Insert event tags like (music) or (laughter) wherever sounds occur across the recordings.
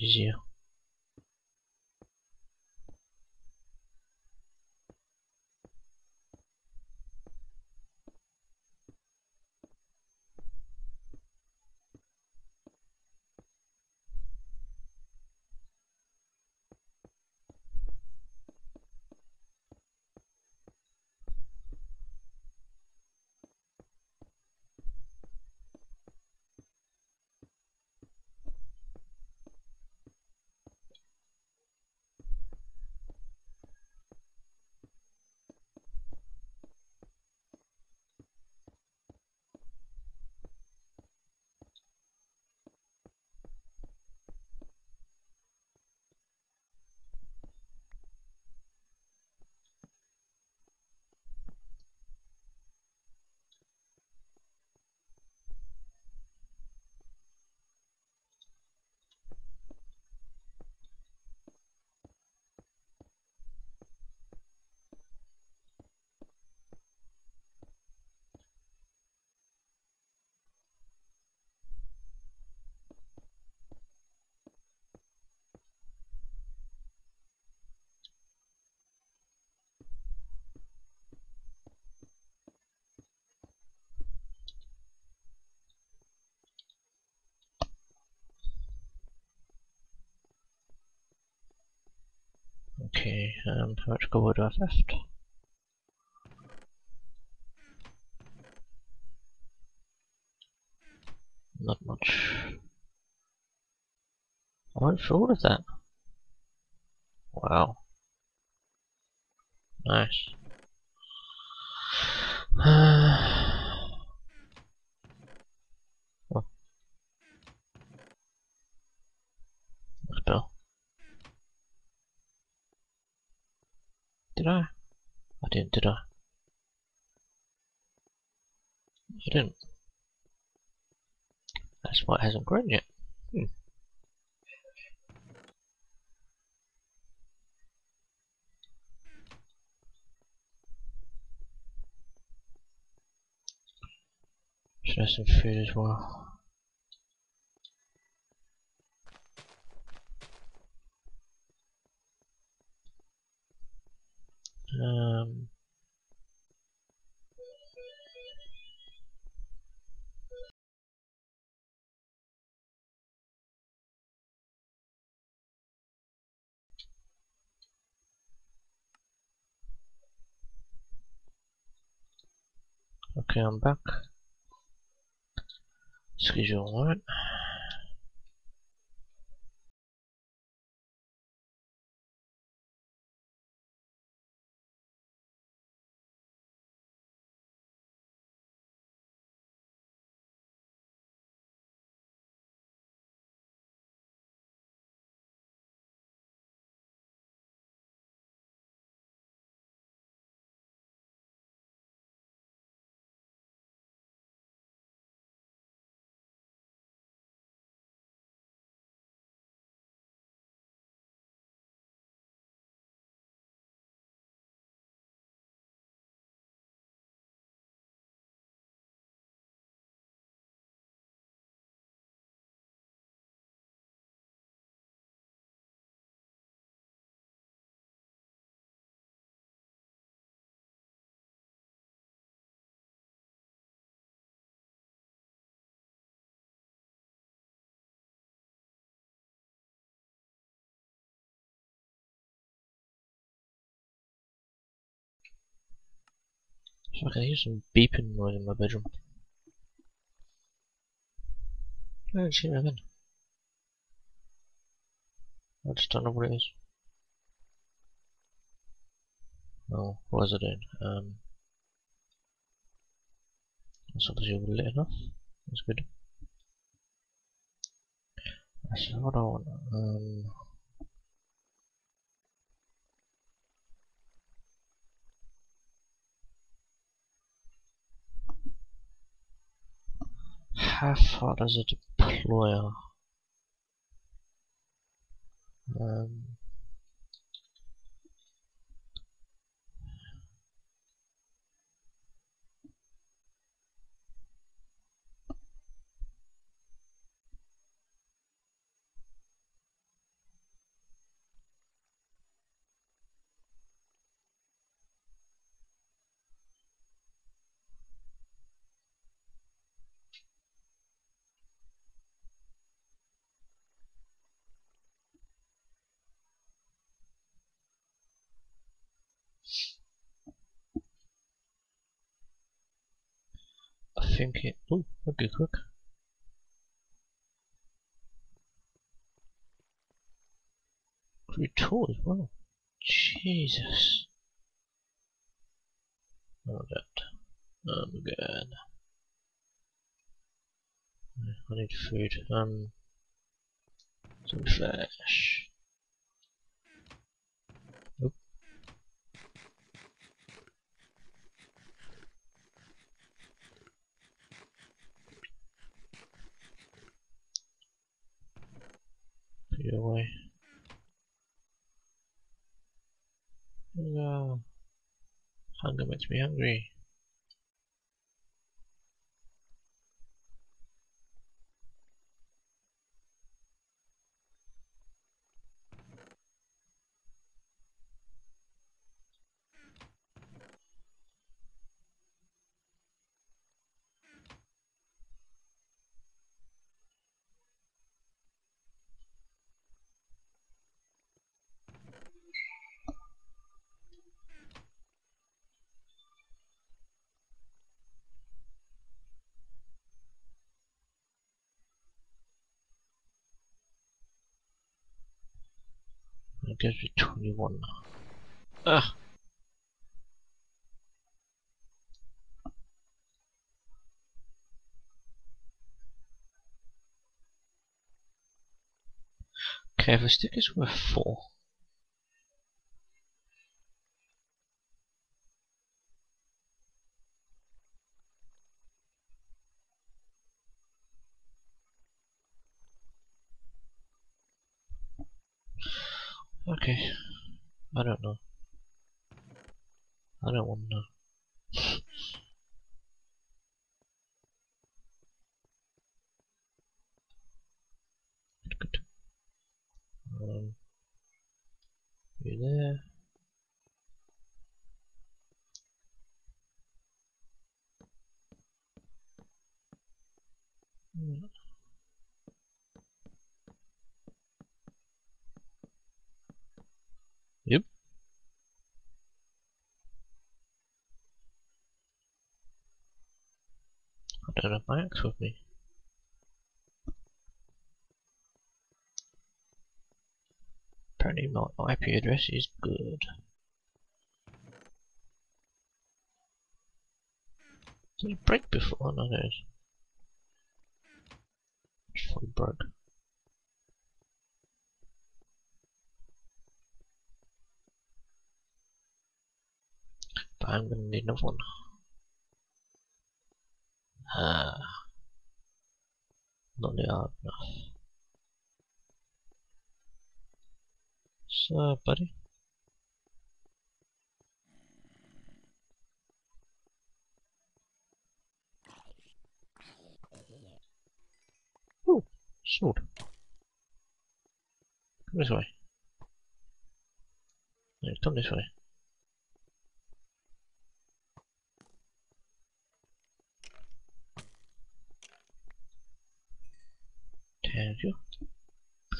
J'ai Okay, um, how much gold do I have left? Not much. I went for all of that. Wow. Nice. (sighs) Did I? I didn't, did I? I didn't. That's why it hasn't grown yet. Hmm. Should have some food as well. Um, okay, I'm back. Schedule 1. If I hear some beeping noise in my bedroom. Can't see nothing. I just don't know what it is. Oh, what is it doing? Um, that's obviously all lit enough. That's good. That's what I want. Um, how far does it deploy? Um, think it. Oh, okay, quick. Crew tour as well. Jesus. Oh, that. I'm good. I need food. Um, some flesh. Away. Hunger makes me hungry. Guess we're 21 now. Ah! Okay, if a stick is worth 4. Okay. I don't know. I don't want to know. Good. Um, you there? Hmm. Yep. I don't have my axe with me. Apparently my IP address is good. Did it break before? No, it is. It's fully broke. But I'm gonna need another one. Ah. Hard enough. So, buddy. Oh, sword. Come this way. No, come this way. You.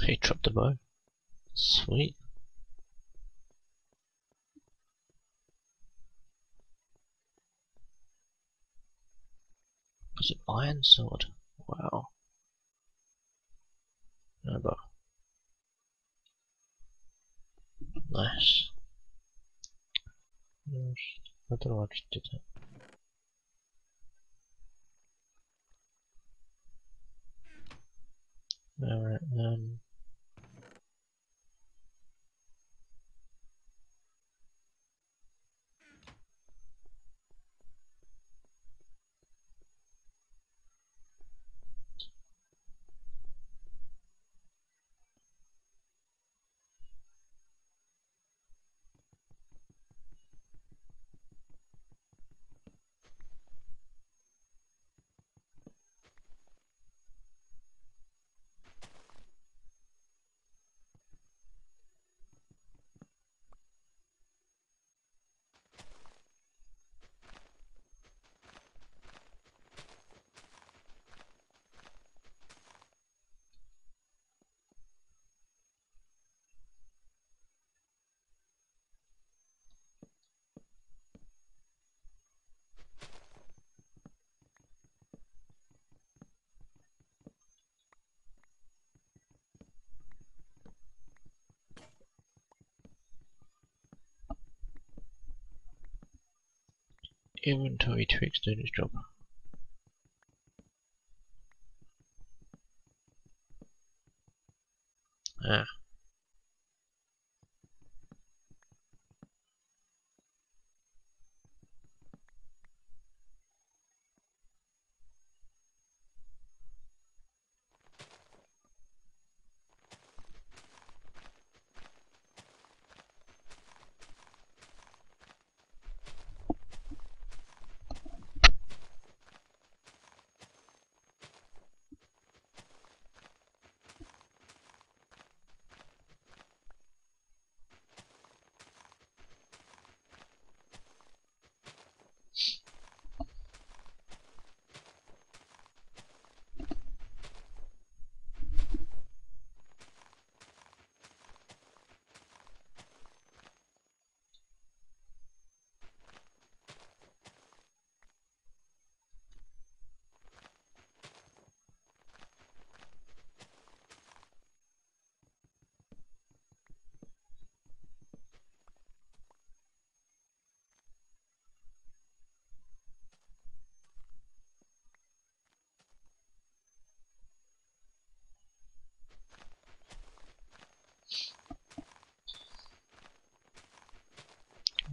He dropped the bow. Sweet. Was it iron sword? Wow. No, but nice. I don't know what you did. Alright, um inventory tweaks doing its job. Ah.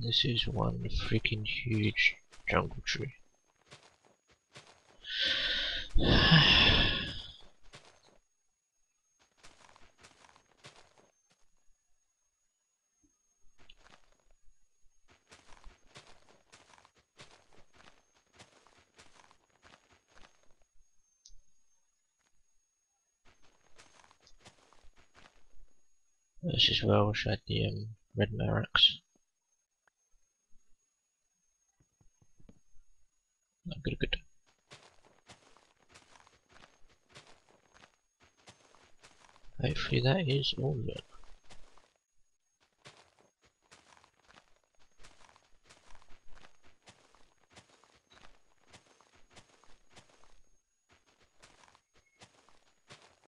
This is one freaking huge jungle tree. (sighs) This is where wish I had the um, red Marax. Good. Hopefully that is it.